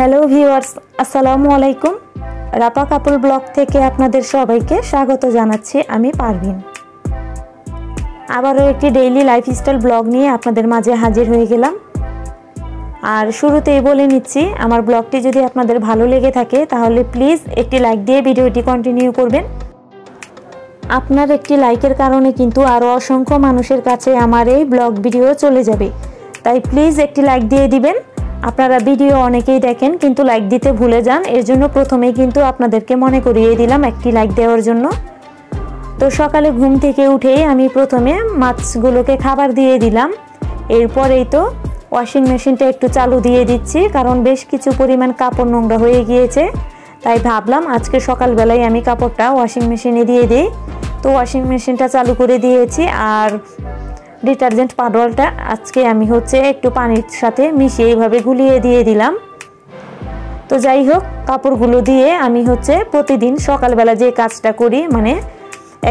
Hello viewers, আসসালামু আলাইকুম। রাপা কাপড় ব্লগ থেকে আপনাদের সবাইকে স্বাগত জানাচ্ছি আমি পারভিন। আবারও একটি ডেইলি লাইফস্টাইল ব্লগ নিয়ে আপনাদের মাঝে হাজির হয়ে গেলাম। আর শুরুতেই বলে নিচ্ছি, আমার ব্লগটি যদি আপনাদের ভালো লেগে থাকে, তাহলে প্লিজ একটি লাইক দিয়ে ভিডিওটি কন্টিনিউ করবেন। আপনার একটি লাইকের কারণে কিন্তু আরও অসংখ্য মানুষের কাছে আমার এই ব্লগ ভিডিও চলে যাবে। তাই প্লিজ একটি লাইক দিয়ে দিবেন। আপনারা ভিডিও অনেকেই দেখেন, কিন্তু লাইক দিতে ভুলে যান। এর জন্য প্রথমেই কিন্তু আপনাদেরকে মনে করিয়ে দিলাম একটি লাইক দেওয়ার জন্য। তো সকালে ঘুম থেকে উঠেই আমি প্রথমে মাছগুলোকে খাবার দিয়ে দিলাম। এরপরেই তো ওয়াশিং মেশিনটা একটু চালু দিয়ে দিচ্ছি, কারণ বেশ কিছু পরিমাণ কাপড় নোংরা হয়ে গিয়েছে। তাই ভাবলাম আজকে সকালবেলায় আমি কাপড়টা ওয়াশিং মেশিনে দিয়ে দিই। তো ওয়াশিং মেশিনটা চালু করে দিয়েছি, আর ডিটারজেন্ট পাউডারটা আজকে আমি হচ্ছে একটু পানির সাথে মিশিয়ে এইভাবে গুলিয়ে দিয়ে দিলাম। তো যাই হোক, কাপড়গুলো দিয়ে আমি হচ্ছে প্রতিদিন সকালবেলা যে কাজটা করি মানে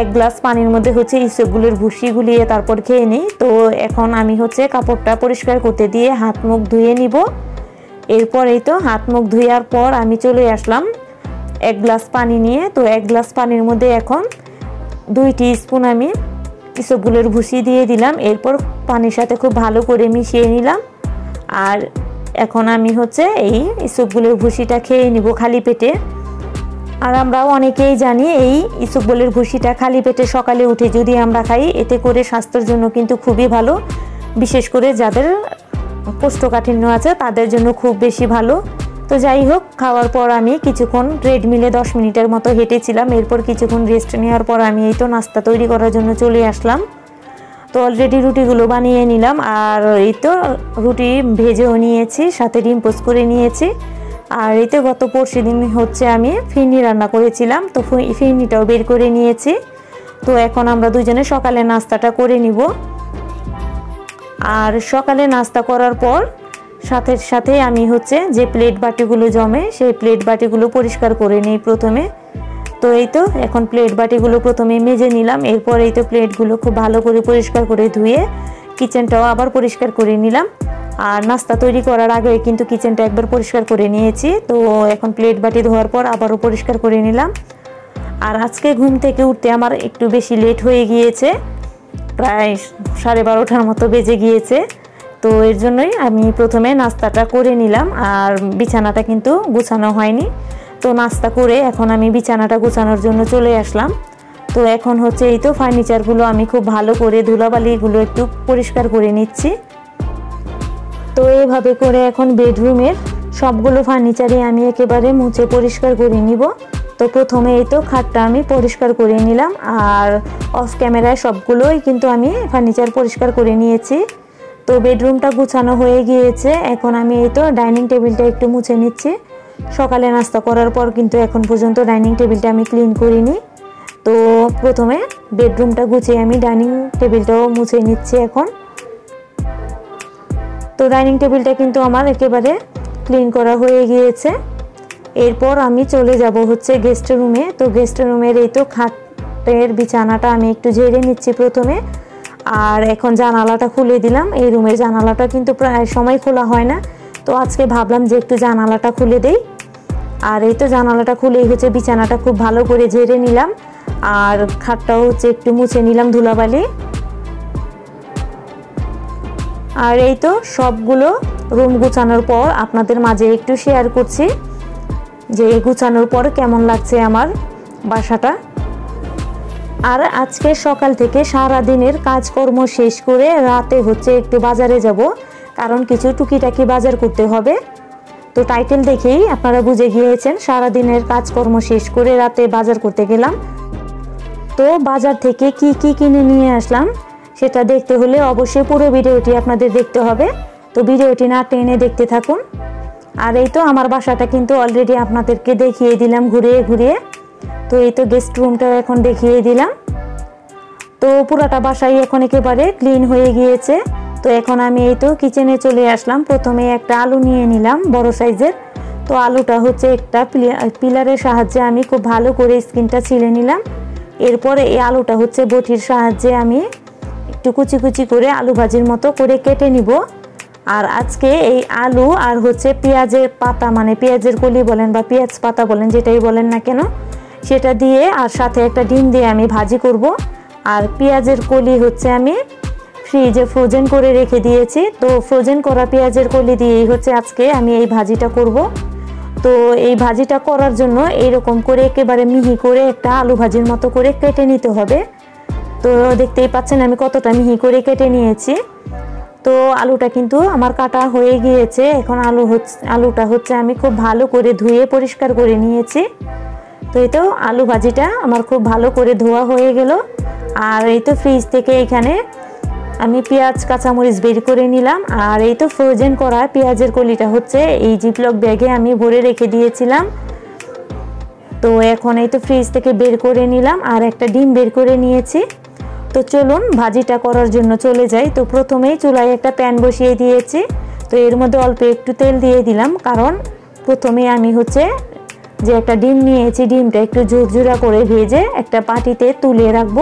এক গ্লাস পানির মধ্যে হচ্ছে ইসবগুলোর ভুসি গুলিয়ে তারপর খেয়ে নিই। তো এখন আমি হচ্ছে কাপড়টা পরিষ্কার করতে দিয়ে হাত মুখ ধুয়ে নিব। এরপরেই তো হাত মুখ ধুয়ার পর আমি চলে আসলাম এক গ্লাস পানি নিয়ে। তো এক গ্লাস পানির মধ্যে এখন দুই স্পুন আমি ইসবগুলোর ভুসি দিয়ে দিলাম। এরপর পানির সাথে খুব ভালো করে মিশিয়ে নিলাম। আর এখন আমি হচ্ছে এই ইসবগুলোর ভুসিটা খেয়ে নিব খালি পেটে। আর আমরাও অনেকেই জানি এই ইসবগুলের ভুসিটা খালি পেটে সকালে উঠে যদি আমরা খাই, এতে করে স্বাস্থ্যের জন্য কিন্তু খুবই ভালো। বিশেষ করে যাদের কোষ্ঠকাঠিন্য আছে, তাদের জন্য খুব বেশি ভালো। তো যাই হোক, খাওয়ার পর আমি কিছুক্ষণ ট্রেডমিলে দশ মিনিটের মতো হেঁটেছিলাম। এরপর কিছুক্ষণ রেস্ট নেওয়ার পর আমি এই তো নাস্তা তৈরি করার জন্য চলে আসলাম। তো অলরেডি রুটিগুলো বানিয়ে নিলাম আর এই তো রুটি ভেজেও নিয়েছি, সাথে ডিম পোস্ট করে নিয়েছি। আর এই তো গত পরশু দিন হচ্ছে আমি ফিরনি রান্না করেছিলাম, তো ফিরনিটাও বের করে নিয়েছি। তো এখন আমরা দুজনে সকালে নাস্তাটা করে নিব। আর সকালে নাস্তা করার পর সাথে সাথে আমি হচ্ছে যে প্লেট বাটিগুলো জমে সেই প্লেট বাটিগুলো পরিষ্কার করে নিই প্রথমে। তো এই তো এখন প্লেট বাটিগুলো প্রথমে মেজে নিলাম, এরপর এই তো প্লেটগুলো খুব ভালো করে পরিষ্কার করে ধুয়ে কিচেনটাও আবার পরিষ্কার করে নিলাম। আর নাস্তা তৈরি করার আগে কিন্তু কিচেনটা একবার পরিষ্কার করে নিয়েছি, তো এখন প্লেট বাটি ধোয়ার পর আবারও পরিষ্কার করে নিলাম। আর আজকে ঘুম থেকে উঠতে আমার একটু বেশি লেট হয়ে গিয়েছে, প্রায় সাড়ে বারোটার মতো বেজে গিয়েছে। তো এর জন্যই আমি প্রথমে নাস্তাটা করে নিলাম, আর বিছানাটা কিন্তু গুছানো হয়নি। তো নাস্তা করে এখন আমি বিছানাটা গুছানোর জন্য চলে আসলাম। তো এখন হচ্ছে এই তো ফার্নিচারগুলো আমি খুব ভালো করে ধুলাবালিগুলো একটু পরিষ্কার করে নিচ্ছি। তো এভাবে করে এখন বেডরুমের সবগুলো ফার্নিচারই আমি একেবারে মুছে পরিষ্কার করে নিব। তো প্রথমে এই তো খাটটা আমি পরিষ্কার করে নিলাম, আর অফ ক্যামেরায় সবগুলোই কিন্তু আমি ফার্নিচার পরিষ্কার করে নিয়েছি। তো বেডরুমটা গুছানো হয়ে গিয়েছে। এখন আমি এই তো ডাইনিং টেবিলটা একটু মুছে নিচ্ছি। সকালে নাস্তা করার পর কিন্তু এখন পর্যন্ত ডাইনিং টেবিলটা আমি ক্লিন করিনি। তো প্রথমে বেডরুমটা গুছিয়ে আমি ডাইনিং টেবিলটাও মুছে নিচ্ছি এখন। তো ডাইনিং টেবিলটা কিন্তু আমার একেবারে ক্লিন করা হয়ে গিয়েছে। এরপর আমি চলে যাব হচ্ছে গেস্ট রুমে। তো গেস্ট রুমের এই তো খাটের বিছানাটা আমি একটু ঝেড়ে নিচ্ছি প্রথমে। আর এখন জানালাটা খুলে দিলাম। এই রুমের জানালাটা কিন্তু প্রায় সময় খোলা হয় না। তো আজকে ভাবলাম যে একটু জানালাটা খুলে দেই। আর এই তো জানালাটা খুলেই হচ্ছে, বিছানাটা খুব ভালো করে ঝেড়ে নিলাম। আর খাটটাও হচ্ছে একটু মুছে নিলাম ধুলাবালি। আর এই তো সবগুলো রুম গুছানোর পর আপনাদের মাঝে একটু শেয়ার করছি যে গুছানোর পর কেমন লাগছে আমার বাসাটা। আর আজকে সকাল থেকে সারা দিনের কাজকর্ম শেষ করে রাতে হচ্ছে একটু বাজারে যাব, কারণ কিছু টুকিটাকি বাজার করতে হবে। তো টাইটেল দেখেই আপনারা বুঝে গিয়েছেন সারা দিনের কাজকর্ম শেষ করে রাতে বাজার করতে গেলাম। তো বাজার থেকে কি কি কিনে নিয়ে আসলাম, সেটা দেখতে হলে অবশ্যই পুরো ভিডিওটি আপনাদের দেখতে হবে। তো ভিডিওটি না টেনে দেখতে থাকুন। আর এই তো আমার বাসাটা কিন্তু অলরেডি আপনাদেরকে দেখিয়ে দিলাম ঘুরিয়ে ঘুরিয়ে। তো এই তো গেস্ট রুমটাও এখন দেখিয়ে দিলাম। তো পুরাটা বাসাই এখন একেবারে ক্লিন হয়ে গিয়েছে। তো এখন আমি এই তো কিচেনে চলে আসলাম। প্রথমে একটা আলু নিয়ে নিলাম, বড় সাইজের। তো আলুটা হচ্ছে একটা পিলারের সাহায্যে আমি খুব ভালো করে স্কিনটা ছিলে নিলাম। এরপরে এই আলুটা হচ্ছে বটির সাহায্যে আমি একটু কুচি কুচি করে আলু ভাজির মতো করে কেটে নিব। আর আজকে এই আলু আর হচ্ছে পেঁয়াজের পাতা মানে পেঁয়াজের কলি বলেন বা পেঁয়াজ পাতা বলেন, যেটাই বলেন না কেন, সেটা দিয়ে আর সাথে একটা ডিম দিয়ে আমি ভাজি করব। আর পেঁয়াজের কলি হচ্ছে আমি ফ্রিজে ফ্রোজেন করে রেখে দিয়েছি। তো ফ্রোজেন করা পেঁয়াজের কলি দিয়েই হচ্ছে আজকে আমি এই ভাজিটা করব। তো এই ভাজিটা করার জন্য এইরকম করে একেবারে মিহি করে একটা আলু ভাজির মতো করে কেটে নিতে হবে। তো দেখতেই পাচ্ছেন আমি কতটা মিহি করে কেটে নিয়েছি। তো আলুটা কিন্তু আমার কাটা হয়ে গিয়েছে। এখন আলু হচ্ছে, আলুটা হচ্ছে আমি খুব ভালো করে ধুয়ে পরিষ্কার করে নিয়েছি। তো তো আলু ভাজিটা আমার খুব ভালো করে ধোয়া হয়ে গেল। আর এই তো ফ্রিজ থেকে এখানে আমি পেঁয়াজ, কাঁচামরিচ বের করে নিলাম। আর এই তো ফ্রোজেন করা পেঁয়াজের কলিটা হচ্ছে, এই জিপলক ব্যাগে আমি ভরে রেখে দিয়েছিলাম। তো এখন এই তো ফ্রিজ থেকে বের করে নিলাম আর একটা ডিম বের করে নিয়েছি। তো চলুন, ভাজিটা করার জন্য চলে যাই। তো প্রথমেই চুলায় একটা প্যান বসিয়ে দিয়েছি। তো এর মধ্যে অল্প একটু তেল দিয়ে দিলাম, কারণ প্রথমে আমি হচ্ছে যে একটা ডিম নিয়েছি, ডিমটা একটু ঝুরঝুরা করে ভেজে একটা পাটিতে তুলে রাখব।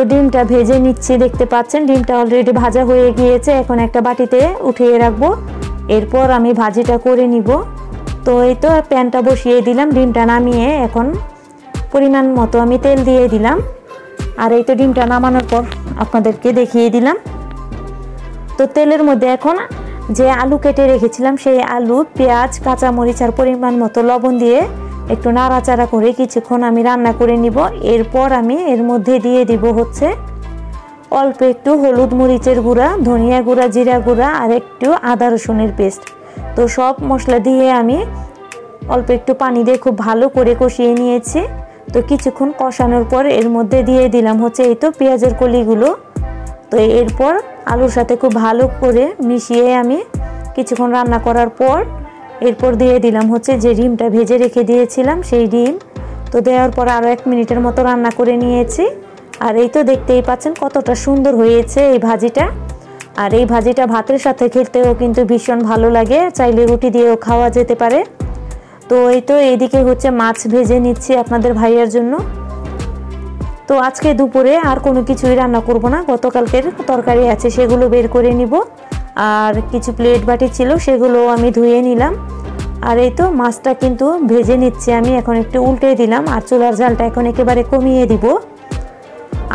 তো ডিমটা ভেজে নিচ্ছি, দেখতে পাচ্ছেন? ডিমটা অলরেডি ভাজা হয়ে গিয়েছে। এখন একটা বাটিতে উঠিয়ে রাখব। এরপর আমি ভাজিটা করে নিব। তো এই তো প্যানটা বসিয়ে দিলাম, ডিমটা নামিয়ে এখন পরিমাণ মতো আমি তেল দিয়ে দিলাম। আর এই তো ডিমটা নামানোর পর আপনাদেরকে দেখিয়ে দিলাম। তো তেলের মধ্যে এখন যে আলু কেটে রেখেছিলাম, সেই আলু, পেঁয়াজ, কাঁচামরিচ আর পরিমাণ মতো লবণ দিয়ে একটু নাড়াচাড়া করে কিছুক্ষণ আমি রান্না করে নিব। এরপর আমি এর মধ্যে দিয়ে দিব হচ্ছে অল্প একটু হলুদ মরিচের গুঁড়া, ধনিয়া গুঁড়া, জিরা গুঁড়া আর একটু আদা রসুনের পেস্ট। তো সব মশলা দিয়ে আমি অল্প একটু পানি দিয়ে খুব ভালো করে কষিয়ে নিয়েছি। তো কিছুক্ষণ কষানোর পর এর মধ্যে দিয়ে দিলাম হচ্ছে এই তো পেঁয়াজের কলিগুলো। তো এরপর আলুর সাথে খুব ভালো করে মিশিয়ে আমি কিছুক্ষণ রান্না করার পর এরপর দিয়ে দিলাম হচ্ছে যে ডিমটা ভেজে রেখে দিয়েছিলাম, সেই ডিম তো দেওয়ার পর আরও এক মিনিটের মতো রান্না করে নিয়েছি। আর এই তো দেখতেই পাচ্ছেন কতটা সুন্দর হয়েছে এই ভাজিটা। আর এই ভাজিটা ভাতের সাথে খেতেও কিন্তু ভীষণ ভালো লাগে, চাইলে রুটি দিয়েও খাওয়া যেতে পারে। তো এই তো এইদিকে হচ্ছে মাছ ভেজে নিচ্ছি আপনাদের ভাইয়ার জন্য। তো আজকে দুপুরে আর কোনো কিছুই রান্না করব না, গতকালকের তরকারি আছে সেগুলো বের করে নিব। আর কিছু প্লেট বাটি ছিল সেগুলো আমি ধুয়ে নিলাম। আর এই তো মাছটা কিন্তু ভেজে নিচ্ছে আমি, এখন একটু উল্টে দিলাম আর চুলার জালটা এখন একেবারে কমিয়ে দিব।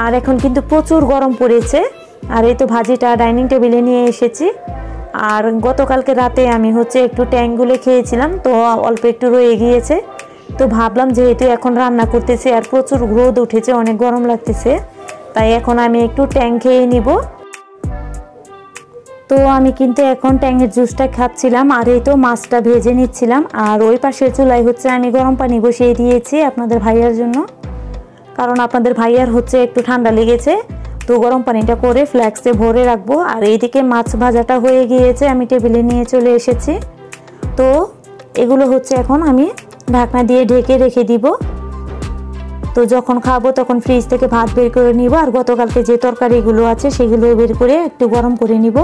আর এখন কিন্তু প্রচুর গরম পড়েছে। আর এই তো ভাজিটা ডাইনিং টেবিলে নিয়ে এসেছি। আর গতকালকে রাতে আমি হচ্ছে একটু ট্যাঙ্গুলে খেয়েছিলাম, তো অল্প একটু রয়ে গিয়েছে। তো ভাবলাম যেহেতু এখন রান্না করতেছি আর প্রচুর রোদ উঠেছে, অনেক গরম লাগতেছে, তাই এখন আমি একটু ট্যাং খেয়ে নিব। তো আমি কিন্তু এখন ট্যাঙের জুসটা খাচ্ছিলাম, আর এই তো মাছটা ভেজে নিচ্ছিলাম, আর ওই পাশের চুলায় হচ্ছে আমি গরম পানি বসিয়ে দিয়েছি আপনাদের ভাইয়ার জন্য। কারণ আপনাদের ভাইয়ার হচ্ছে একটু ঠান্ডা লেগেছে, তো গরম পানিটা করে ফ্ল্যাক্সে ভরে রাখব। আর এইদিকে মাছ ভাজাটা হয়ে গিয়েছে, আমি টেবিলে নিয়ে চলে এসেছি। তো এগুলো হচ্ছে এখন আমি ঢাকনা দিয়ে ঢেকে রেখে দিব। তো যখন খাব তখন ফ্রিজ থেকে ভাত বের করে নিব, আর গতকালকে যে তরকারিগুলো আছে সেগুলো বের করে একটু গরম করে নিব।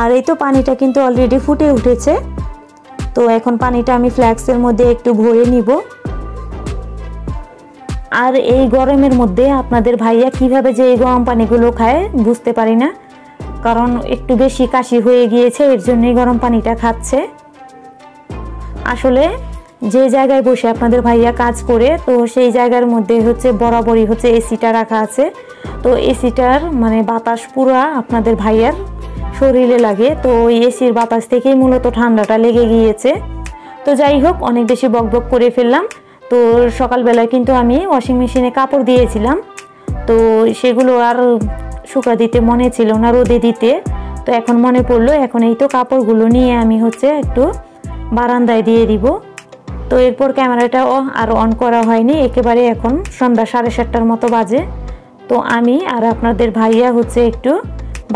আর এই তো পানিটা কিন্তু অলরেডি ফুটে উঠেছে। তো এখন পানিটা আমি ফ্ল্যাক্সের মধ্যে একটু ভরে নিব। আর এই গরমের মধ্যে আপনাদের ভাইয়া কীভাবে যে এই গরম পানিগুলো খায় বুঝতে পারি না। কারণ একটু বেশি কাশি হয়ে গিয়েছে, এর জন্যই গরম পানিটা খাচ্ছে। আসলে যে জায়গায় বসে আপনাদের ভাইয়া কাজ করে, তো সেই জায়গার মধ্যে হচ্ছে বরাবরই হচ্ছে এসিটা রাখা আছে। তো এসিটার মানে বাতাস পুরা আপনাদের ভাইয়ার শরীরে লাগে। তো ওই এসির বাতাস থেকেই মূলত ঠান্ডাটা লেগে গিয়েছে। তো যাই হোক, অনেক বেশি বকবক করে ফেললাম। তো সকালবেলায় কিন্তু আমি ওয়াশিং মেশিনে কাপড় দিয়েছিলাম। তো সেগুলো আর শুকা দিতে মনে ছিল না রোদে দিতে। তো এখন মনে পড়ল, এখন এই তো কাপড়গুলো নিয়ে আমি হচ্ছে একটু বারান্দায় দিয়ে দিব। তো এরপর ক্যামেরাটাও আর অন করা হয়নি, একেবারে এখন সন্ধ্যা সাড়ে সাতটার মতো বাজে। তো আমি আর আপনাদের ভাইয়া হচ্ছে একটু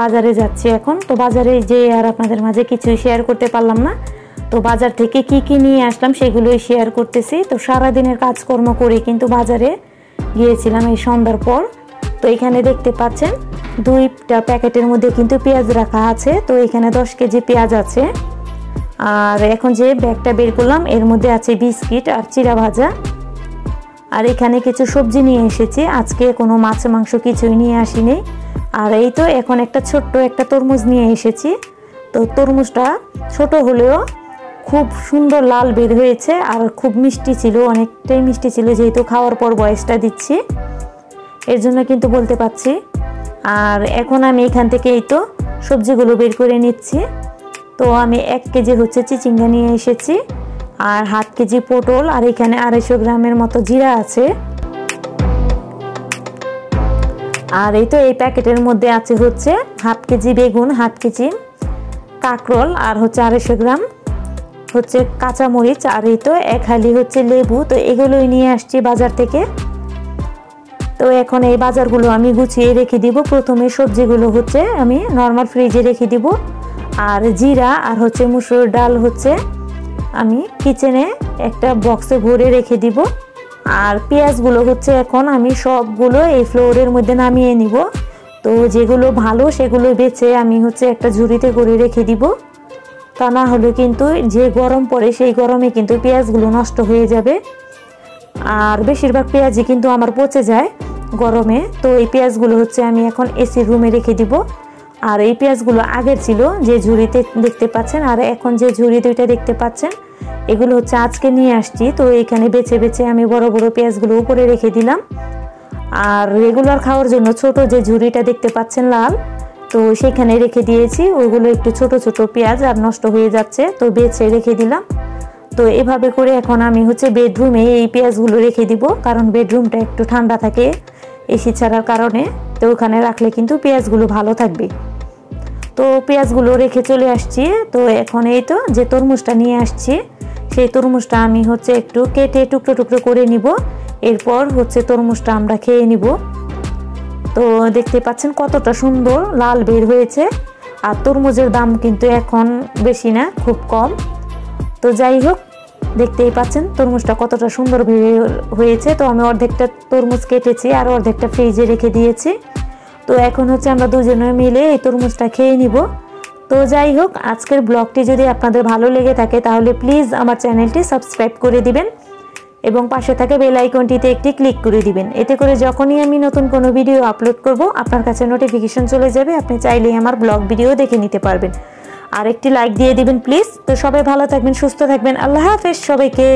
বাজারে যাচ্ছি এখন। তো বাজারে যে আর আপনাদের মাঝে কিছুই শেয়ার করতে পারলাম না। তো বাজার থেকে কি কি নিয়ে আসলাম সেগুলোই শেয়ার করতেছি। তো সারাদিনের কাজকর্ম করে কিন্তু বাজারে গিয়েছিলাম এই সন্ধ্যার পর। তো এখানে দেখতে পাচ্ছেন, দুইটা প্যাকেটের মধ্যে কিন্তু পেঁয়াজ রাখা আছে। তো এখানে দশ কেজি পেঁয়াজ আছে। আর এখন যে ব্যাগটা বের করলাম, এর মধ্যে আছে বিস্কিট আর চিরা ভাজা। আর এখানে কিছু সবজি নিয়ে এসেছি। আজকে কোনো মাছ মাংস কিছুই নিয়ে আসিনি। আর এই তো এখন একটা ছোট্ট একটা তরমুজ নিয়ে এসেছি। তো তরমুজটা ছোট হলেও খুব সুন্দর লাল বের হয়েছে আর খুব মিষ্টি ছিল, অনেকটাই মিষ্টি ছিল যেহেতু খাওয়ার পর বয়সটা দিচ্ছি। এর জন্য কিন্তু বলতে পারছি। আর এখন আমি এখান থেকে এই তো সবজিগুলো বের করে নিচ্ছি। তো আমি এক কেজি হচ্ছে চিচিঙ্গা নিয়ে এসেছি আর হাফ কেজি পটল আর এখানে আড়াইশো গ্রামের মতো জিরা আছে। আর এই তো এই প্যাকেটের মধ্যে আছে হচ্ছে হাফ কেজি বেগুন, হাফ কেজি কাঁকরোল আর হচ্ছে আড়াইশো গ্রাম হচ্ছে কাঁচামরিচ আর এই তো এক হালি হচ্ছে লেবু। তো এগুলোই নিয়ে আসছি বাজার থেকে। তো এখন এই বাজারগুলো আমি গুছিয়ে রেখে দিব। প্রথমে সবজিগুলো হচ্ছে আমি নর্মাল ফ্রিজে রেখে দিব। আর জিরা আর হচ্ছে মুসুর ডাল হচ্ছে আমি কিচেনে একটা বক্সে ভরে রেখে দিব। আর পেঁয়াজগুলো হচ্ছে এখন আমি সবগুলো এই ফ্লোরের মধ্যে নামিয়ে নিব। তো যেগুলো ভালো সেগুলো বেছে আমি হচ্ছে একটা ঝুড়িতে করে রেখে দিব। তা না হলে কিন্তু যে গরম পড়ে সেই গরমে কিন্তু পেঁয়াজগুলো নষ্ট হয়ে যাবে। আর বেশিরভাগ পেঁয়াজই কিন্তু আমার পচে যায় গরমে। তো এই পেঁয়াজগুলো হচ্ছে আমি এখন এসির রুমে রেখে দিব। আর এই পেঁয়াজগুলো আগের ছিল, যে ঝুড়িতে দেখতে পাচ্ছেন, আর এখন যে ঝুড়ি দুইটা দেখতে পাচ্ছেন, এগুলো হচ্ছে আজকে নিয়ে আসছি। তো এখানে বেছে বেছে আমি বড় বড় পেঁয়াজগুলো উপরে রেখে দিলাম। আর রেগুলার খাওয়ার জন্য ছোট যে ঝুড়িটা দেখতে পাচ্ছেন লাল, তো সেখানে রেখে দিয়েছি। ওইগুলো একটু ছোট ছোট পেঁয়াজ আর নষ্ট হয়ে যাচ্ছে, তো বেছে রেখে দিলাম। তো এভাবে করে এখন আমি হচ্ছে বেডরুমে এই পেঁয়াজগুলো রেখে দিব, কারণ বেডরুমটা একটু ঠান্ডা থাকে। এসি ছাড়ার কারণে তো ওখানে রাখলে কিন্তু পেঁয়াজগুলো ভালো থাকবে। তো পেঁয়াজগুলো রেখে চলে আসছি। তো এখন এই তো যে তরমুজটা নিয়ে আসছি, সেই তরমুজটা আমি হচ্ছে একটু কেটে টুকরো টুকরো করে নিব। এরপর হচ্ছে তরমুজটা আমরা খেয়ে নিব। তো দেখতে পাচ্ছেন কতটা সুন্দর লাল বের হয়েছে। আর তরমুজের দাম কিন্তু এখন বেশি না, খুব কম। তো যাই হোক দেখতেই পাচ্ছেন, তরমুজটা কতটা সুন্দর হয়েছে। তো আমি অর্ধেকটা তরমুজ কেটেছি আর অর্ধেকটা ফ্রিজে রেখে দিয়েছি। তো এখন হচ্ছে আমরা দুজনে মিলে এই তরমুজটা খেয়ে নিব। তো যাই হোক, আজকের ব্লগটি যদি আপনাদের ভালো লেগে থাকে, তাহলে প্লিজ আমার চ্যানেলটি সাবস্ক্রাইব করে দিবেন এবং পাশে থাকা বেল আইকনটিতে একটি ক্লিক করে দিবেন। এতে করে যখনই আমি নতুন কোনো ভিডিও আপলোড করব, আপনার কাছে নোটিফিকেশন চলে যাবে। আপনি চাইলেই আমার ব্লগ ভিডিও দেখে নিতে পারবেন। আর একটি লাইক দিয়ে দিবেন প্লিজ তো সবাই ভালো থাকবেন, সুস্থ থাকবেন। আল্লাহ হাফেজ সবাইকে।